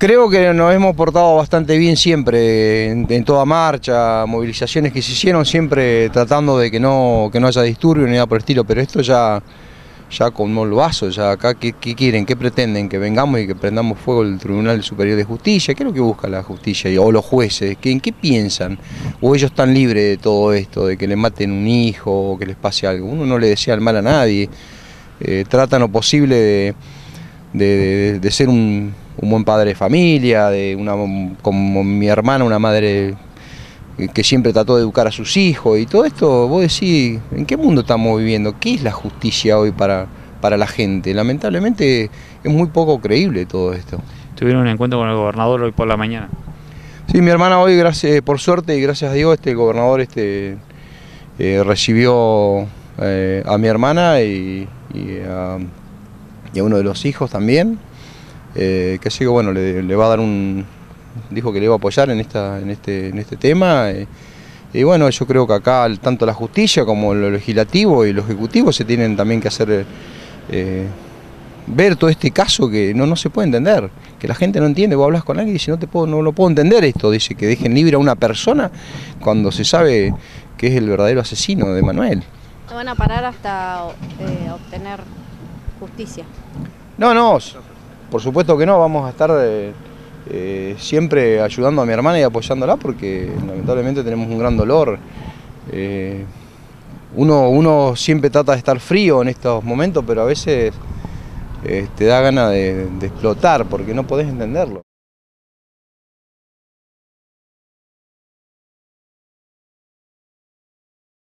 Creo que nos hemos portado bastante bien siempre, en, toda marcha, movilizaciones que se hicieron, siempre tratando de que no, que no haya disturbio ni nada por el estilo, pero esto ya, ya con el vaso, ya acá, ¿qué, quieren? ¿Qué pretenden? ¿Que vengamos y que prendamos fuego el Tribunal Superior de Justicia? ¿Qué es lo que busca la justicia? O los jueces, ¿qué, ¿en qué piensan? ¿O ellos están libres de todo esto, de que le maten un hijo o que les pase algo? Uno no le desea el mal a nadie, eh, tratan lo posible de- de ser un, un buen padre de familia, de una, como mi hermana, una madre que siempre trató de educar a sus hijos y todo esto, vos decís, ¿en qué mundo estamos viviendo? ¿Qué es la justicia hoy para, para la gente? Lamentablemente es muy poco creíble todo esto. Tuvieron un encuentro con el gobernador hoy por la mañana. Sí, mi hermana hoy, gracias, por suerte y gracias a Dios, este el gobernador este, eh, recibió eh, a mi hermana y, y a, y a uno de los hijos también. Eh, que sé que bueno, le, le va a dar un. dijo que le iba a apoyar en esta, en este, en este tema. eh, y bueno, yo creo que acá tanto la justicia como lo legislativo y lo ejecutivo se tienen también que hacer eh, ver todo este caso que no, no se puede entender, que la gente no entiende, vos hablas con alguien y dice no te puedo, no lo puedo entender esto, dice que dejen libre a una persona cuando se sabe que es el verdadero asesino de Manuel. No van a parar hasta eh, obtener justicia. No, no, por supuesto que no, vamos a estar eh, eh, siempre ayudando a mi hermana y apoyándola porque lamentablemente tenemos un gran dolor. Eh, uno, uno siempre trata de estar frío en estos momentos, pero a veces te da ganas de, de explotar porque no podés entenderlo.